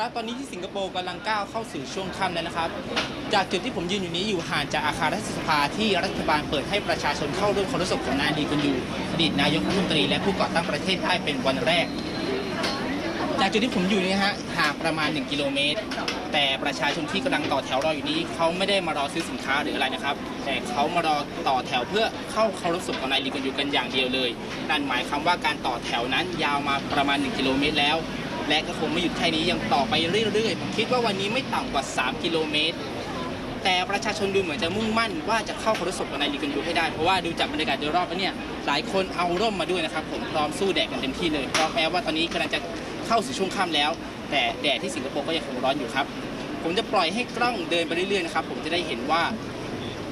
ครับตอนนี้ที่สิงคโปร์กำลังก้าวเข้าสู่ช่วงค่ำแล้วนะครับ จากจุดที่ผมยืนอยู่นี้อยู่ห่างจากอาคารรัฐสภาที่รัฐบาลเปิดให้ประชาชนเข้าร่วมเคารพศพของนายลีกุนยูอดีตนายกรัฐมนตรีและผู้ก่อตั้งประเทศได้เป็นวันแรก จากจุดที่ผมอยู่นี่ฮะห่างประมาณ 1 กิโลเมตร แต่ประชาชนที่กำลังต่อแถวรออยู่นี้เขาไม่ได้มารอซื้อสินค้าหรืออะไรนะครับ แต่เขามารอต่อแถวเพื่อเข้าเคารพศพของนายลีกุนยูกันอย่างเดียวเลยนั่นหมายความว่าการต่อแถวนั้นยาวมาประมาณ 1 กิโลเมตรแล้ว และก็คงไม่หยุดแค่นี้ยังต่อไปเรื่อยๆผมคิดว่าวันนี้ไม่ต่ำกว่า 3 กิโลเมตร แต่ประชาชนดูเหมือนจะมุ่งมั่นว่าจะเข้าเคารพศพของนายลีกุนยูให้ได้เพราะว่าดูจากบรรยากาศโดยรอบแล้วเนี่ยหลายคนเอาร่มมาด้วยนะครับผมพร้อมสู้แดดกันเต็มที่เลยเพราะแม้ว่าตอนนี้กำลังจะเข้าสู่ช่วงค่ำแล้ว แต่แดดที่สิงคโปร์ก็ยังคงร้อนอยู่ครับ ผมจะปล่อยให้กล้องเดินไปเรื่อยๆนะครับผมจะได้เห็นว่า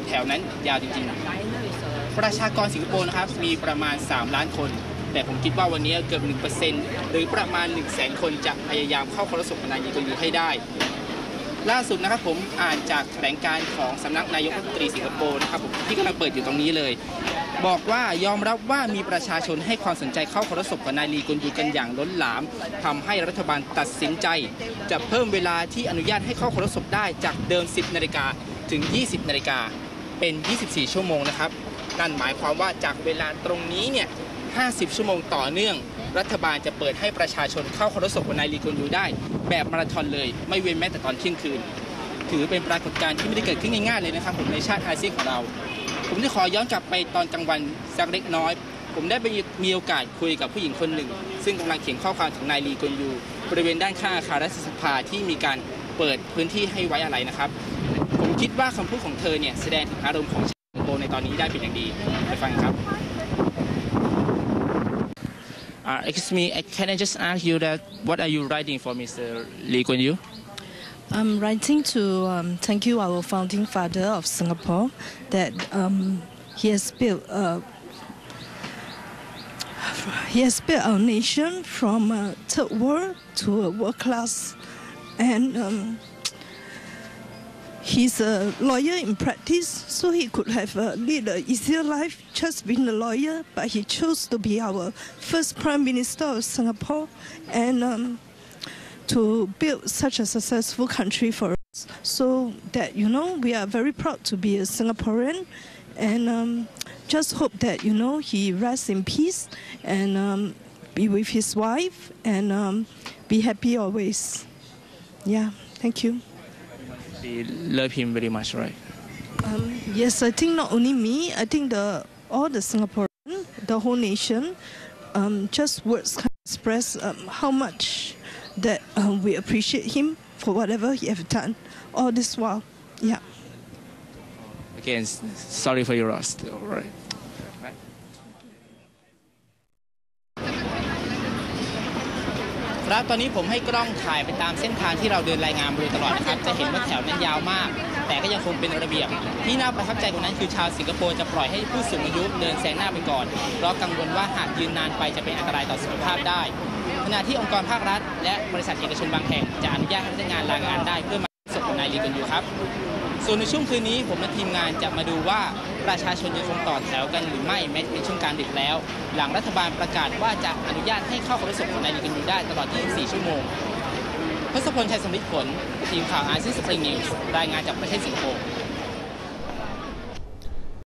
แถวนั้นยาวจริงๆประชากรสิงคโปร์นะครับมีประมาณ 3 ล้านคน แต่ผมคิดว่าวันนี้เกือบ1%หรือประมาณ 1 0 0 0 0 0 คนจะพยายามเข้าคารพศพขนายลีกุนยูให้ได้ ล่าสุดนะครับผมอ่านจากแถลงการของสำนักนายกรัฐมนตรีสิงคโปร์นะครับผมที่กำลังเปิดอยู่ตรงนี้เลย บอกว่ายอมรับว่ามีประชาชนให้ความสนใจเข้าเคารพศพของนายลีกุนยูกันอย่างล้นหลามทำให้รัฐบาลตัดสินใจ จะเพิ่มเวลาที่อนุญาตให้เข้าเคารพศพได้จากเดิม 10 นาฬิกาถึง 20 นาฬิกาเป็น 24 ชั่วโมงนะครับนั่นหมายความว่าจากเวลาตรงนี้เนี่ย 50 ชั่วโมงต่อเนื่อง รัฐบาลจะเปิดให้ประชาชนเข้าเคารพศพของนายลีกุนยูได้ แบบมาราธอนเลย ไม่เว้นแม้แต่ตอนเที่ยงคืน ถือเป็นปรากฏการณ์ที่ไม่ได้เกิดขึ้นง่ายๆเลยนะครับผมในชาติอาเซียนของเรา ผมจะขอย้อนกลับไปตอนกลางวันสักเล็กน้อย ผมได้ไปมีโอกาสคุยกับผู้หญิงคนหนึ่ง ซึ่งกำลังเขียนข้อความถึงนายลีกุนยูบริเวณด้านข้างอาคารรัฐสภาที่มีการเปิดพื้นที่ให้ไว้อะไรนะครับ ผมคิดว่าคำพูดของเธอเนี่ยแสดงถึงอารมณ์ของชาวสิงคโปร์ในตอนนี้ได้เป็นอย่างดีไปฟังครับ Uh, excuse me, uh, can I just ask you that what are you writing for Mr. Lee Kuan Yew? I'm writing to um, thank you our founding father of Singapore that um, he has built uh, he has built our nation from a third world to a world class, and um, he's a lawyer in practice, so he could have uh, lead an easier life just being a lawyer. But he chose to be our first prime minister of Singapore, and. Um, to build such a successful country for us. So that you know we are very proud to be a Singaporean, and um, just hope that you know he rests in peace and um, be with his wife and um, be happy always. Yeah, thank you. We love him very much, right? Um, yes, I think not only me. I think the all the Singaporean, the whole nation, um, just words can express um, how much that um, we appreciate him for whatever he have done all this while. Yeah. Again, sorry for your loss. All right. ครับตอนนี้ผมให้กล้องถ่ายไปตามเส้นทางที่เราเดินรายงานมาโดยตลอดนะครับ จะเห็นว่าแถวนั้นยาวมาก แต่ก็ยังคงเป็นระเบียบ ที่น่าประทับใจกว่านั้นคือชาวสิงคโปร์จะปล่อยให้ผู้สูงอายุเดินแซงหน้าไปก่อน เพราะกังวลว่าหากยืนนานไปจะเป็นอันตรายต่อสุขภาพได้ ขณะที่องค์กรภาครัฐ และบริษัทเอกชนบางแห่งจะอนุญาตให้พนักงานลางานได้เพื่อมาศพของนายลีกุนยูครับ ส่วนในช่วงคืนนี้ผมและทีมงานจะมาดูว่าประชาชนยังคงต่อแถวกันหรือไม่แม้จะเป็นช่วงกลารดึกแล้ว หลังรัฐบาลประกาศว่าจะอนุญาตให้เข้าเคารพศพของนายกันยูได้ตลอด 24 ชั่วโมงพศพลชัยสมิทธิ์ผล ทีมข่าวอาเซียนสปริงนิวส์รายงานจากประเทศสิงคโปร์